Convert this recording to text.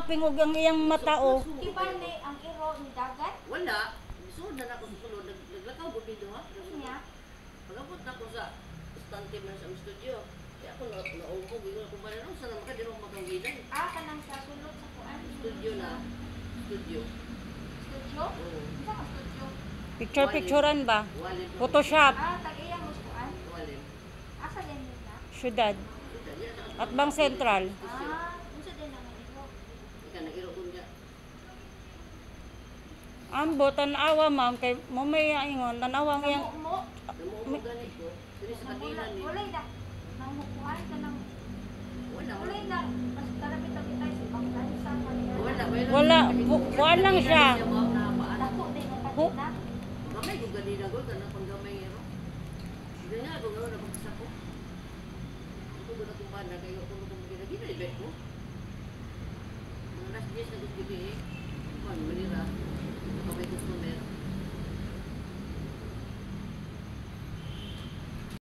Pingog ang iyang mata oh. Di ba ni ang iro ni dagat? Wala. Gusto na ako sa sulod. Nag- Naglakaw ko dito ha. Niya. Pagabot na ko sa stante man sa studio. Kaya ako na naungkog. Yung ako ba na sa naman ka, di naman makanggilan. Ah, kanang sa sulod sa kuan. Studio na. Studio. Studio? Oo. Isa ka studio. Picture-picturean ba? Photoshop, Ah, tag-iya mo sa kuan. Walim. Asa din yun na? syudad. At bang sentral. Ah, unsa din ang iro? Ika na iro ko niya. Ambo, tanawa ma'am, kay mo may ingon, tanawang iyang, Mo, mo. Namuha ganit ko. Dili sa katilan ni. Na. Ka ng Wala. walay na. Mas sa panglansa kanina. Wala. Wala. Buwan lang siya. Kanina. Gamay ko ganina ko. Tanang pang gamay iro. Ganyan ako gawin na pagkasako. Ako ba na kumpana kayo. Ako ko.